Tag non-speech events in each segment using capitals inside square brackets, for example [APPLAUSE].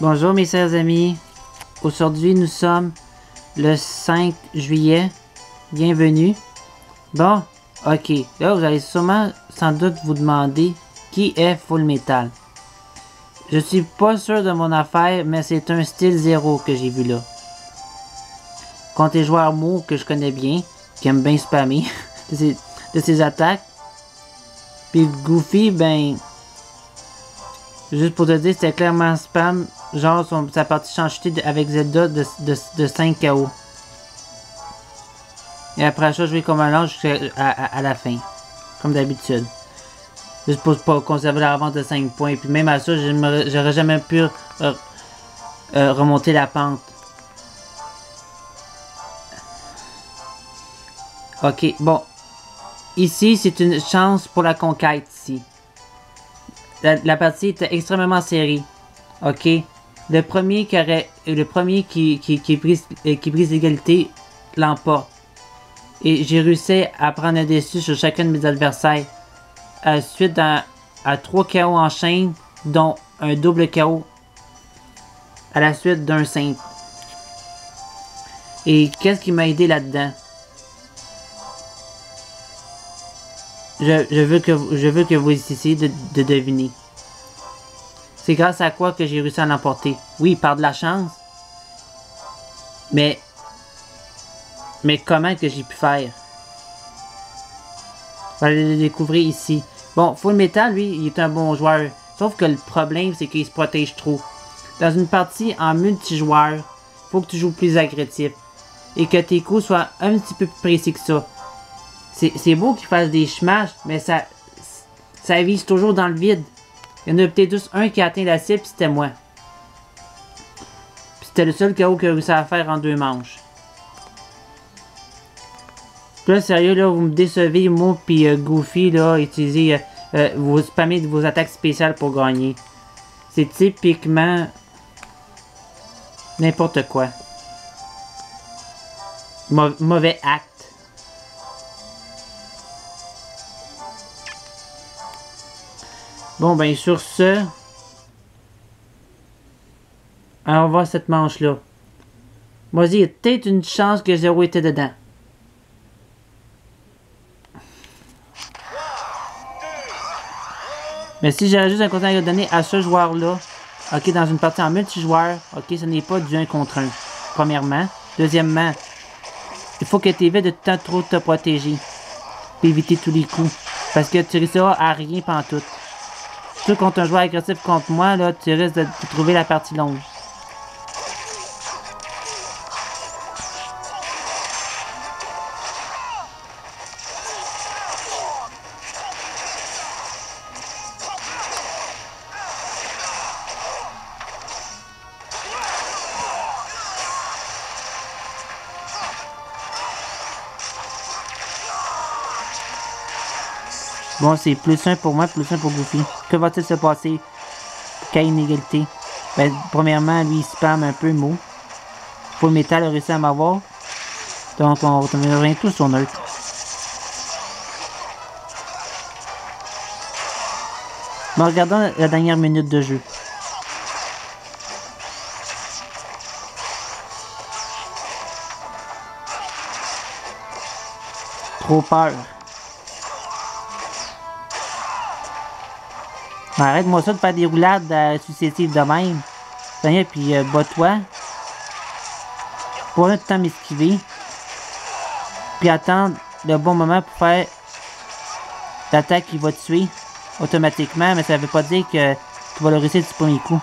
Bonjour mes chers amis. Aujourd'hui nous sommes le 5 juillet. Bienvenue. Bon, ok. Là vous allez sûrement sans doute vous demander qui est Full Metal? Je suis pas sûr de mon affaire, mais c'est un style zéro que j'ai vu là. Quand tes joueurs mots que je connais bien, qui aiment bien spammer [LAUGHS] de ses, de ses attaques. Puis Goofy, ben. Juste pour te dire, c'était clairement spam. Genre, son, sa partie chanchutée avec Zelda de, de, de 5 KO. Et après ça, jouer comme un lance jusqu'à à, à, la fin. Comme d'habitude. Juste pour pas conserver la revanche de 5 points. Puis même à ça, j'aurais jamais pu euh, euh, remonter la pente. Ok, bon. Ici, c'est une chance pour la conquête, ici. La, la, partie est extrêmement serrée. Ok. Le premier qui, brise, l'égalité l'emporte. Et j'ai réussi à prendre un dessus sur chacun de mes adversaires. À suite à, à 3 KO en chaîne, dont un double KO à la suite d'un simple. Et qu'est-ce qui m'a aidé là-dedans? Je, veux que, vous essayez de, de deviner. C'est grâce à quoi que j'ai réussi à l'emporter? Oui, par de la chance. Mais. Mais comment que j'ai pu faire? On va le découvrir ici. Bon, Full Metal, lui, il est un bon joueur. Sauf que le problème, c'est qu'il se protège trop. Dans une partie en multijoueur, faut que tu joues plus agressif. Et que tes coups soient un petit peu plus précis que ça. C'est beau qu'il fasse des smash, mais ça, ça vise toujours dans le vide. Il y en a peut-être juste un qui a atteint la cible, c'était moi. C'était le seul KO que réussi à faire en deux manches. Là, sérieux, là, vous me décevez, moi puis euh, Goofy, là, utilisez, euh, euh, vous spammez vos attaques spéciales pour gagner. C'est typiquement n'importe quoi. Mau mauvais acte. Bon, ben, sur ce... Alors, on va cette manche-là. Moi, il y a peut-être une chance que Zéro était dedans. Mais si j'avais juste un conseil à donner à ce joueur-là, ok, dans une partie en multijoueur, ok, ce n'est pas du 1 contre 1. Premièrement. Deuxièmement, il faut que tu évites de temps trop te protéger. Éviter tous les coups. Parce que tu risqueras à rien pendant tout. Surtout contre un joueur agressif contre moi, là, tu risques de, de trouver la partie longue. Bon, c'est plus un pour moi, plus un pour Goofy. Que va-t-il se passer? Qu'à inégalité? Ben, premièrement, lui, il spam un peu mot. Full Metal a réussi à m'avoir. Donc, on revient tous sur neutre. Mais regardons la dernière minute de jeu. Trop peur. Arrête-moi ça de faire des roulades euh, successives de même. Seigneur, puis euh, bats-toi. Pour un temps m'esquiver. Puis attendre le bon moment pour faire l'attaque qui va te tuer automatiquement, mais ça veut pas dire que tu vas le réussir du premier coup.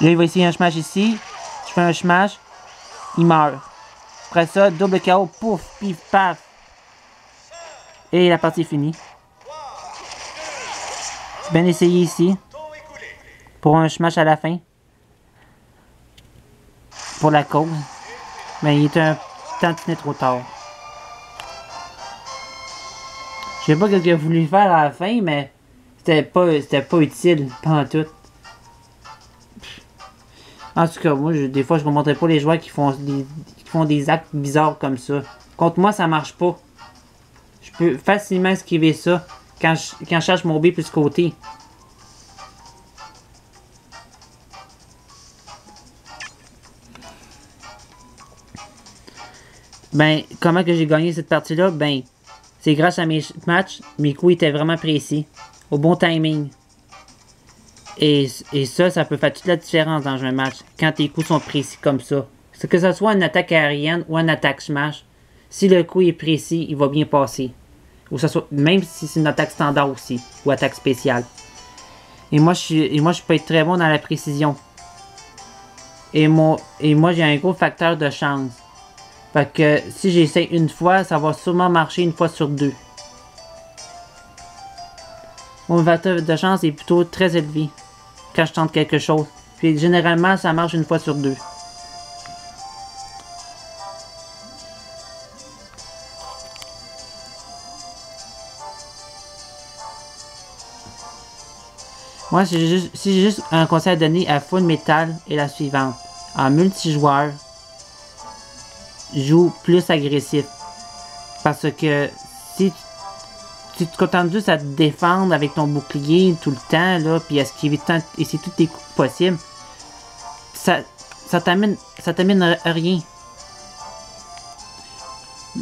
Là, il va essayer un smash ici. Je fais un smash. Il meurt. Après ça, double KO. Pouf, pif, paf. Et la partie est finie. Bien essayé ici. Pour un smash à la fin. Pour la cause. Mais il était un tantinet trop tard. Je sais pas ce qu'il a voulu faire à la fin, mais c'était pas, pas utile pendant tout. En tout cas, moi, des fois, je comprendrais pas les joueurs qui font des, actes bizarres comme ça. Contre moi, ça marche pas. Je peux facilement esquiver ça quand je, cherche mon B plus côté. Ben, comment que j'ai gagné cette partie-là? Ben, c'est grâce à mes ch- matchs, mes coups étaient vraiment précis, au bon timing. Et, ça, ça peut faire toute la différence dans un match, quand tes coups sont précis comme ça. Que ce soit une attaque aérienne ou une attaque smash, si le coup est précis, il va bien passer. Ou soit, même si c'est une attaque standard aussi, ou attaque spéciale. Et moi, je suis, et moi, je être très bon dans la précision. Et, et moi, j'ai un gros facteur de chance. Fait que si j'essaie une fois, ça va sûrement marcher une fois sur deux. Mon facteur de chance est plutôt très élevé quand je tente quelque chose. Puis généralement, ça marche une fois sur deux. Moi, si j'ai juste, un conseil à donner à Full Metal est la suivante. En multijoueur, joue plus agressif. Parce que si tu te contentes juste à te défendre avec ton bouclier tout le temps, là, puis à esquiver tant, essayer tous tes coups possibles, ça, ça t'amène, à rien.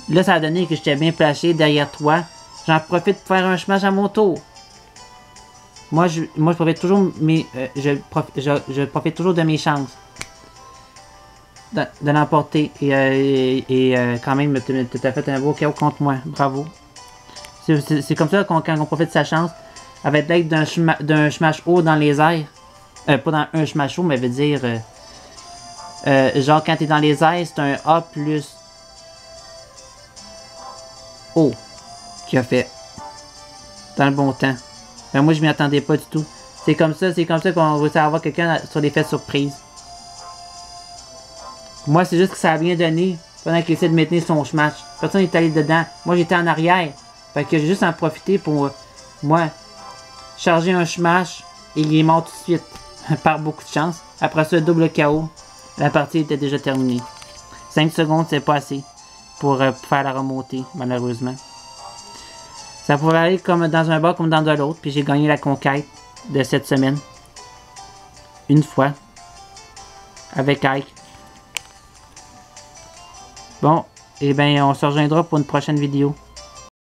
Là, ça a donné que j'étais bien placé derrière toi. J'en profite pour faire un smash à mon tour. Moi, je, moi, je profite toujours, mes, euh, je, je, profite toujours de mes chances de, l'emporter. Et, euh, et, euh, quand même, tu as fait un beau KO contre moi. Bravo. C'est- comme ça qu'on profite de sa chance. Avec l'aide d'un smash haut dans les airs. Euh, pas dans un smash haut, mais veut dire. euh, euh, genre, quand t'es dans les airs, c'est un A plus O qui a fait. Dans le bon temps. Mais moi, je m'y attendais pas du tout. C'est comme ça, c'est comme ça qu'on réussit à avoir quelqu'un sur l'effet surprise. Moi, c'est juste que ça a bien donné pendant qu'il essaie de maintenir son smash. Personne n'est allé dedans. Moi, j'étais en arrière. Fait que j'ai juste en profité pour, euh, moi, charger un smash et il est mort tout de suite. [LAUGHS] Par beaucoup de chance. Après ça, double KO. La partie était déjà terminée. 5 secondes, c'est pas assez pour euh, faire la remontée, malheureusement. Ça pouvait aller comme dans un bas comme dans de l'autre, puis j'ai gagné la conquête de cette semaine. Une fois. Avec Ike. Bon, et bien, on se rejoindra pour une prochaine vidéo.